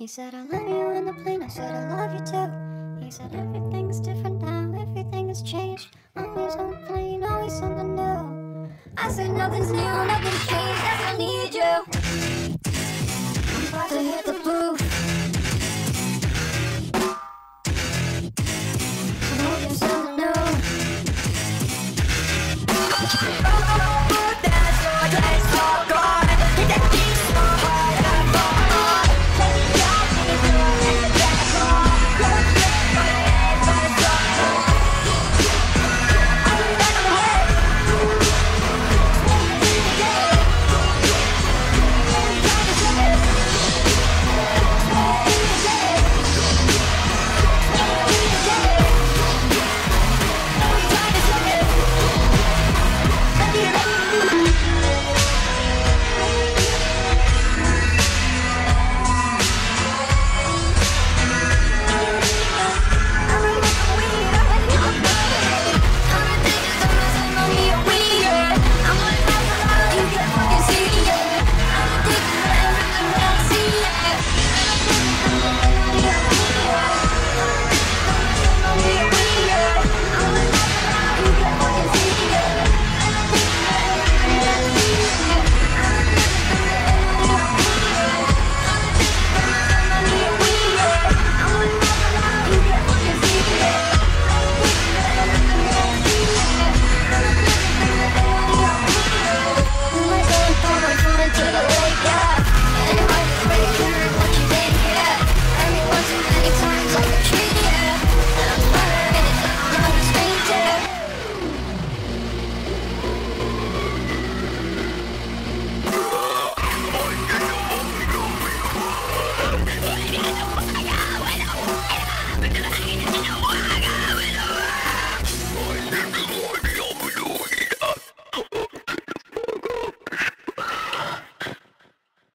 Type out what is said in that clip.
He said, I love you on the plane. I said, I love you too. He said, everything's different now. Everything has changed. Always on the plane, always something new. I said, nothing's new, nothing's changed. Yes, I need you. I'm about to hit the.